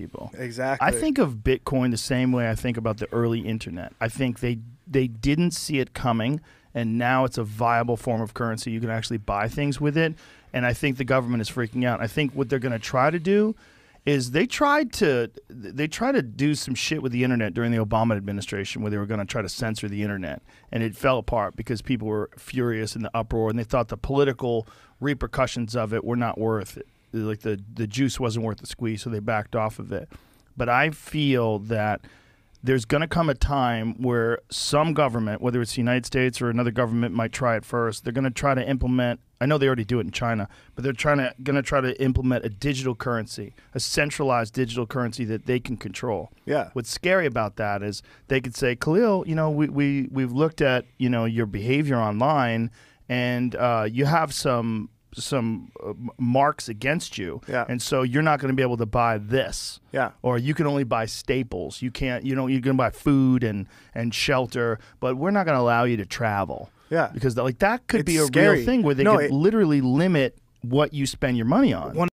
people. Exactly. I think of Bitcoin the same way I think about the early internet. I think they they didn't see it coming, and now it's a viable form of currency. You can actually buy things with it, and I think the government is freaking out. I think what they're going to try to do is they tried to they tried to do some shit with the internet during the Obama administration where they were going to try to censor the internet and it fell apart because people were furious in the uproar and they thought the political repercussions of it were not worth it like the the juice wasn't worth the squeeze so they backed off of it but I feel that there's going to come a time where some government, whether it's the United States or another government, might try it first. They're going to try to implement. I know they already do it in China, but they're trying to going to try to implement a digital currency, a centralized digital currency that they can control. Yeah. What's scary about that is they could say, Khalil, you know, we we we've looked at you know your behavior online, and uh, you have some some uh, marks against you, Yeah. and so you're not going to be able to buy this Yeah. or you can only buy staples. You can't, you know, you can buy food and and shelter, but we're not going to allow you to travel. Yeah. because like that could It's be a scary. real thing where they No, could it- literally limit what you spend your money on. One